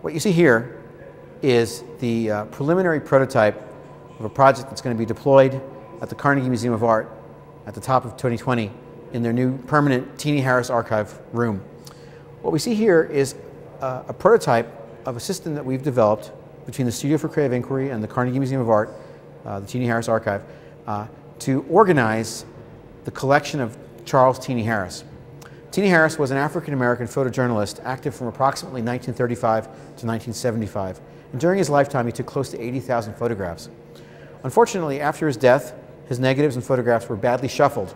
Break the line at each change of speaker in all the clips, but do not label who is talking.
what you see here is the uh, preliminary prototype of a project that's going to be deployed at the Carnegie Museum of Art at the top of 2020 in their new permanent Teenie Harris Archive room. What we see here is uh, a prototype of a system that we've developed between the Studio for Creative Inquiry and the Carnegie Museum of Art, uh, the Teenie Harris Archive, uh, to organize the collection of Charles Teenie Harris. Teenie Harris was an African American photojournalist active from approximately 1935 to 1975. And during his lifetime, he took close to 80,000 photographs. Unfortunately, after his death, his negatives and photographs were badly shuffled.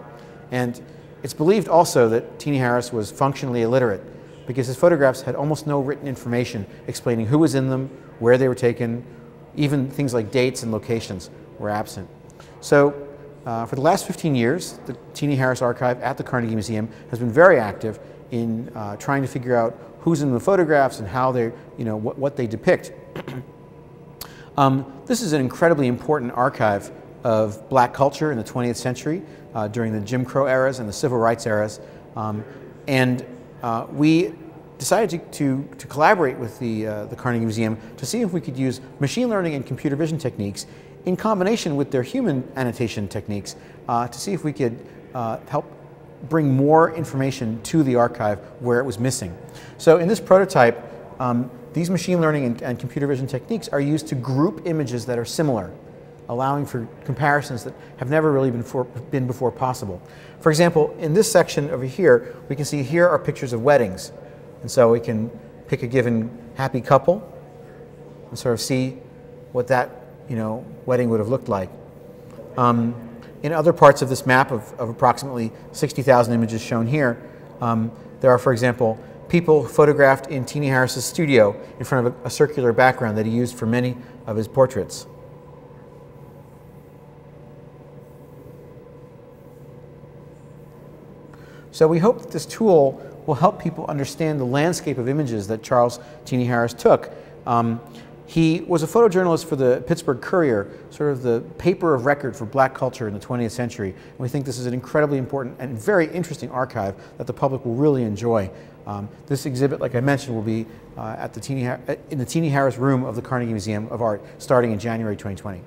And it's believed also that Teenie Harris was functionally illiterate because his photographs had almost no written information explaining who was in them, where they were taken, even things like dates and locations were absent. So uh, for the last 15 years, the Teenie Harris Archive at the Carnegie Museum has been very active in uh, trying to figure out who's in the photographs and how they, you know, what, what they depict. um, this is an incredibly important archive of black culture in the 20th century uh, during the Jim Crow eras and the civil rights eras. Um, and uh, we decided to, to, to, collaborate with the, uh, the Carnegie Museum to see if we could use machine learning and computer vision techniques in combination with their human annotation techniques uh, to see if we could uh, help bring more information to the archive where it was missing. So in this prototype, um, these machine learning and, and, computer vision techniques are used to group images that are similar, allowing for comparisons that have never really been, for, been before possible. For example, in this section over here, we can see here are pictures of weddings. And so we can pick a given happy couple and sort of see what that you know, wedding would have looked like. Um, in other parts of this map of, of approximately 60,000 images shown here, um, there are, for example, people photographed in Teenie Harris's studio in front of a, a circular background that he used for many of his portraits. So we hope that this tool will help people understand the landscape of images that Charles Teenie Harris took. Um, he was a photojournalist for the Pittsburgh Courier, sort of the paper of record for black culture in the 20th century. And we think this is an incredibly important and very interesting archive that the public will really enjoy. Um, this exhibit, like I mentioned, will be uh, at the Teenie, in the Teenie Harris Room of the Carnegie Museum of Art starting in January 2020.